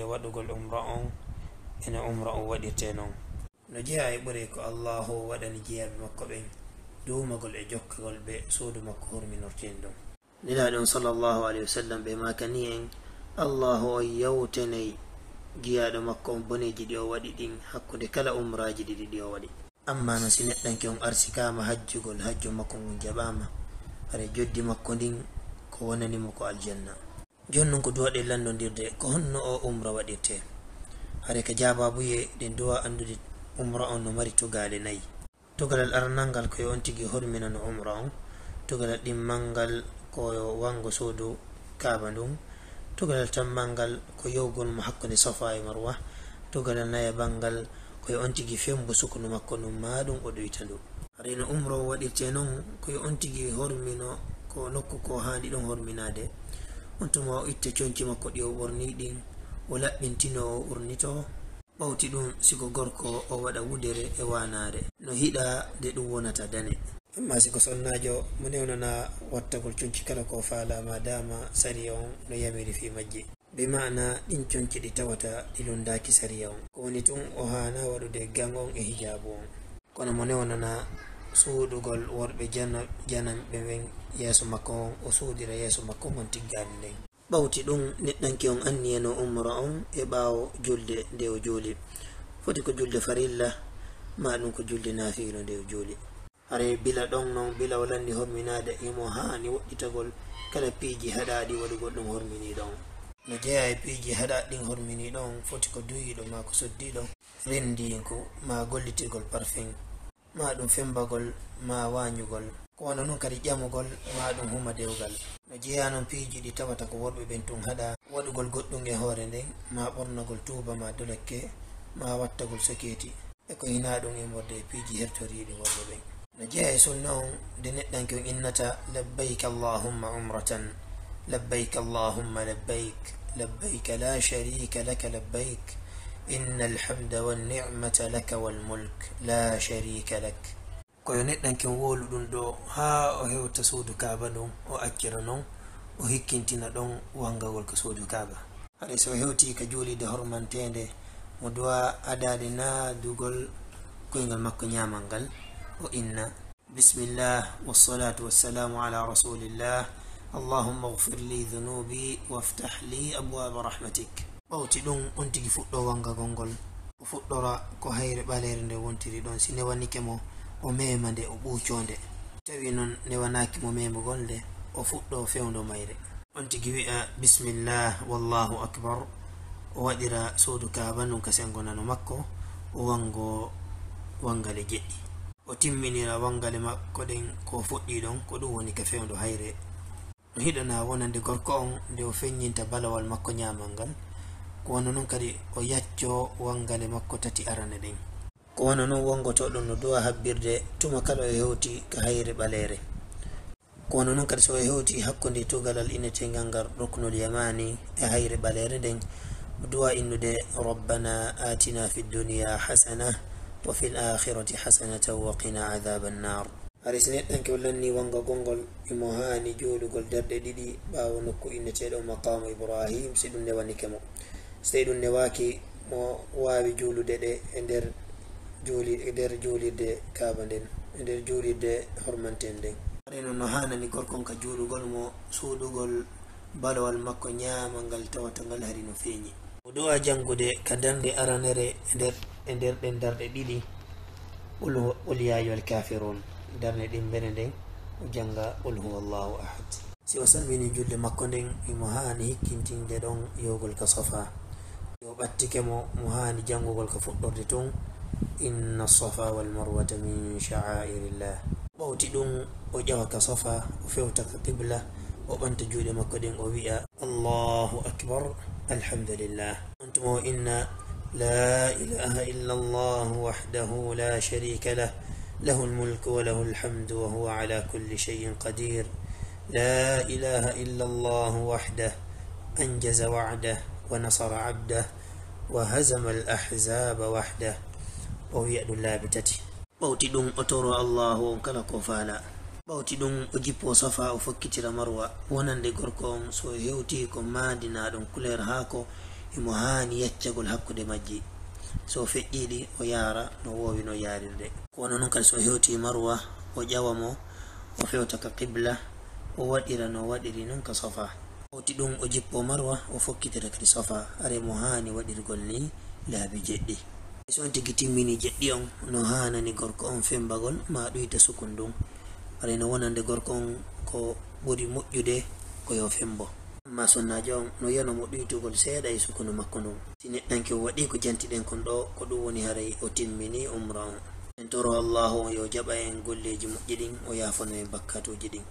e waɗugol umra on ene umra on waɗirte noon no jeeya e ɓuri ko allahu waɗani jeeyaɓe makko ɓen dumagol e jokkagol ɓe suudu makko hurminorten ɗum nila ɗum sallllahu alayhi wa sallam ɓe makani en allahu on yewtenayi jiyaɗo makko on boneji ɗi o waɗi ɗin hakkude kala umraji ɗiɗi ɗi o waɗi amma no si neɗɗanke on arsikama hajjugol hajju makko ngon jaɓama hara joddi makko ndin ko wonanimo ko aljanna. Joni noon ko duwaɗe landodirde ko honno o umra waɗirte. Hare ka jababuye ɗen duwa andude umra on no mari tugale nayyi tugalal arnalngal koye on tigui horminano umra on. Tugalal ɗimmalngal koyo wango suudu kaba ndun. Tugalal tammalngal ko yowgol mo hakkude safa e marwa. Tugalal nayabal ngal koye on tigui fembo sukunu makko ɗum ma ɗum o ɗoyta ndu reno o waɗirte noon koye on tigui hormino ko nokku ko haandi ɗon horminade on tuma o itta conci makko ɗi o ɓorni ɗin o laɓɓintino o urnito ɓawti ɗum siko gorko o waɗa wudere e wanare no hiɗa nde ɗum wonata dane. Amma siko sonnajo mo newnana wattagol conci kala ko falama dama sariya on no yamiri fi majji be mana ɗin conci ɗi tawata ɗi lundaki sariya on. Ko woni tun o hana waɗude gang on e hijabu on. Kono mo newnana suuɗugol worɓe jananɓe ɓen yeeso makko on o suudira yeeso makko mon tiggani nden. Ɓawti ɗum neɗɗanki on anni eno umra on e ɓaawo julde nde o juuli foti ko julde farilla ma ɗum ko julde naafilo nde o juuli hare bila ɗon noon bila o lanni horminade imo e haani woɗɗitagol kala piiji haɗaɗi waɗugol ɗum hormini ɗon no jeeya e piiji haɗa ɗin hormini ɗon foti ko duyiɗo ma ko soddiɗo renndinko ma gollitirgol parfum. Ma ɗum fembagol ma wañugol ko wona noon kadi ƴamugol ma ɗum huma dewgal no jeeya noon piiji ɗi tawata ko worɓe ɓen tun haɗa waɗugol goɗɗum e hoore nden ma ɓornagol tuuba ma dolekke ma wattagol soketi e ko hina ɗum e morde e piiji hertoriɗi worɓe ɓen no jeeya e sunna on nde neɗɗanke on innata labbayk allahumma umratan labbayk allahumma labbayk labbayk la sharika laka labbayk inna alhamda wannicmata laka walmulk la sharika lak koyo neɗɗanken wolu ɗum ɗo ha o hewta suudu kaba ɗum o accira noon o hikkintina ɗon wangagol ko suudu kaba haɗa so hewti ka juulide hormantede mo duwa adade naadugol koyngal makko ñamal ngal o inna bisimillah wassalatu wassalamu ala rasulillah allahumma gfir li dhunubi waftah li abwaba rahmatik ɓawti ɗum on tigi fuɗɗo wangagol ngol o fuɗɗora ko hayre ɓalere nde wontiri ɗon si newanike mo o mema nde o ɓuuconde tawi noon newanaki mo memugol nde o fuɗɗo fewdo mayre. On tigi wi'a bisimillah wallahu akbar. O waɗira suudu kaba ɗum ka sengo nano makko o wango wangale jeɗɗi o timminira wangale makko ɗen ko fuɗɗi ɗon ko ɗum woni ka fewdo hayre. No hiɗana wonande gorko on nde o feññinta balawal makko ñamal ngal wona noon kadi o yacco wangale makko tati arane ɗen ko wona noon wongotoɗon no duwa habbirde tuma kala o hewti ka hayre ɓalere ko wona noon kadi so o hewti hakkude tugalal inetegal ngal ruknul yamani e hayre ɓalere o duwa innude rabbana atina fi dunia hasana wa fi l akhirati hasanatan wa qina adaba annar hay so neɗɗanke wallanni wanga gongol imo hani juulugol derɗe ɗiɗi ɓawo nokku inneteɗo maqamu ibrahim si ɗum newanike mo so tawi ɗum newaki mo wawi juulude ɗe e nder juuli e nder juulirde kaaba nden e nder juulirde hormanten nden. Waɗi no hanani gorkon ka juulugol mo suuɗugol balowal makko ñaama ngal tawata ngal hari no feeñi. O duwa jangude ka darde aranere e nder e nder ɗen darɗe ɗiɗi qul ya ayuha alkafirun darde ɗin mbene nden o janga qul huwa allahu ahad. Si o salmini julde makko nden imo haani hikkintinde ɗon yowgol ka safa وباتكمو مهان جنب والكفطر تتون إن الصفا والمروة من شعائر الله. بوتي دون صفا وفوتك قبلة وبنت جود مكدين وبيا الله أكبر الحمد لله أنتم وإن لا إله إلا الله وحده لا شريك له. له الملك وله الحمد وهو على كل شيء قدير لا إله إلا الله وحده. أنجز وعده ونصر عبده. wa hasama al ahzaba wahda o wiya ɗum laabi tati. Ɓawti ɗum o toro allahu on kala ko faala. Ɓawti ɗum o jippo safa o fokkitira marwa. Wonande gorko on so hewti ko madina madinaɗon couleur haako imo hani yaccagol hakkude majji. So feƴƴiɗi o yara no wowi no yarirde kono noon kadi so hewti marwa o ƴawa mo o fewta ka qibla o waɗira no waɗiri noon ka safa. hawti ɗum o jippo marwa o fokkitira kadi sofa are mo hani waɗirgol ni laabi jeɗɗi. So on tigi timmini jeɗɗi on no hanani gorko on fembagol ma ɗoyta sukun ɗum ara no wonande gorko on ko ɓuri moƴƴude koyo fembo. Amma sonnajo on no yano mo ɗoytugol seeɗa e sukunu makko ndum si neɗɗanke o waɗi ko jantiɗen kon ɗo ko ɗum woni haray o timmini umra on. En toro allahu yo jaɓa en golleji moƴƴi ɗin o yafano en bakkatuji ɗin.